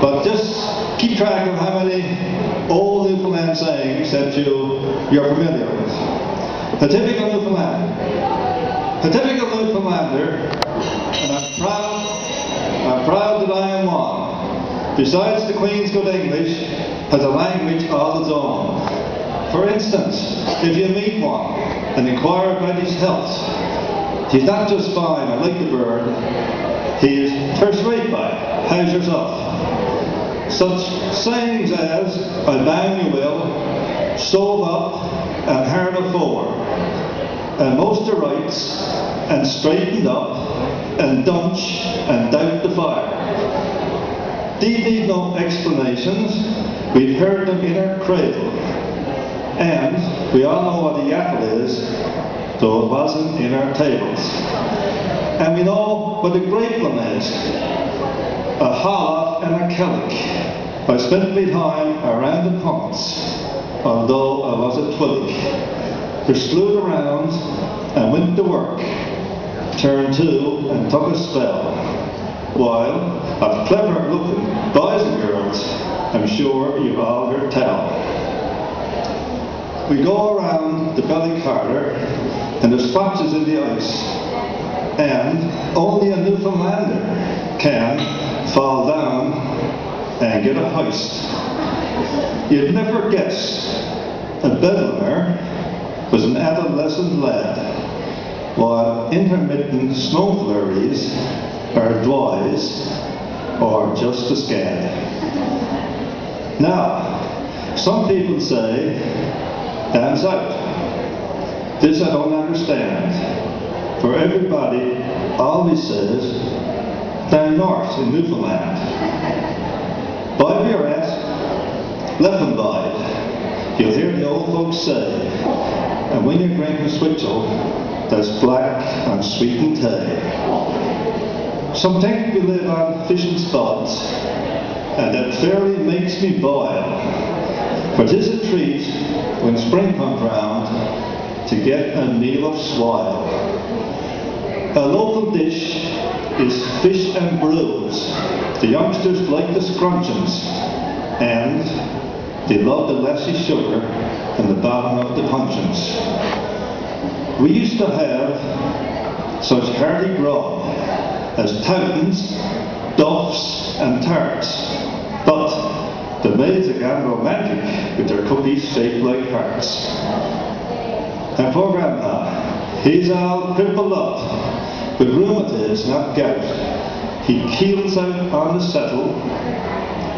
But just keep track of how many old Newfoundland sayings that you, you're familiar with. A typical Newfoundlander. A typical Newfoundlander, and I'm proud, I'm proud that I am one, besides the Queen's good English, has a language all its own. For instance, if you meet one and inquire about his health, he's not just fine, I like the bird, he is first rate by it. How's yourself? Such sayings as, Emmanuel, stove up, and hard afore, and most are rights, and straightened up, and dunch, and dout the fire. These need no explanations, we've heard them in our cradle. And we all know what the yaffle is, though it wasn't in our tables. And we know what a grapeling is, a holla and a killick. I spent my time around the punts, although I was a twillick. They slewed around and went to work, turned to and took a spell. While of clever looking boys and girls, I'm sure you've all heard tell. We go around the belly carter and there's splotches in the ice. And only a Newfoundlander can fall down and get a hoist. You'd never guess a bedlamer was an adolescent lad, while intermittent snow flurries are dwys or just a scad. Now, some people say, down south. This I don't understand. For everybody always says, down north in Newfoundland. Bide your ass, them bide. You'll hear the old folks say, and when you're drinking switchel, that's black and sweetened tea. Some think we live on fish and spots, and that fairly makes me boil. For 'tis a treat when spring comes round to get a meal of swile. A local dish is fish and brewis. The youngsters like the scruncheons, and they love the lassie sugar and the bottom of the puncheons. We used to have such hearty grub as toutons, duffs, and tarts, but the maids are gone romantic with their cookies shaped like hearts. And poor grandpa, he's all crippled up with rheumatiz, not gout. He keels out on the settle,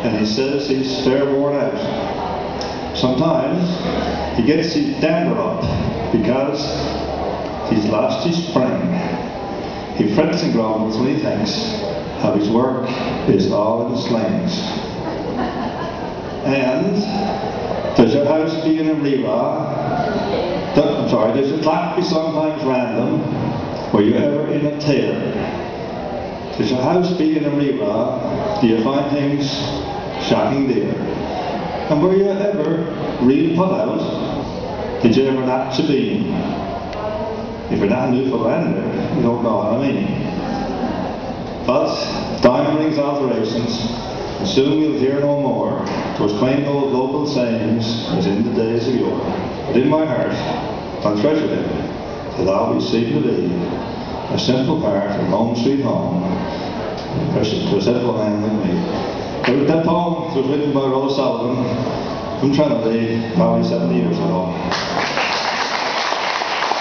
and he says he's fair worn out. Sometimes he gets his dander up because he's lost his spring. He frets and grumbles when he thinks how his work is all in slings. And does your house be in a rerah? I'm sorry, does your clock be sometimes random? Were you ever in a tear? Does your house be in a rerah? Do you find things shocking there? And were you ever really put out? Did you ever not to be? If you're not a Newfoundlander, you don't know what I mean. But time brings alterations, and soon we'll hear no more. Twas quaint old local sayings, as in the days of yore. But in my heart, I treasure them, till always seem to be a simple part of home sweet home, a simple man like me. But that poem was written by Rose Sullivan from Trinity, probably 70 years ago.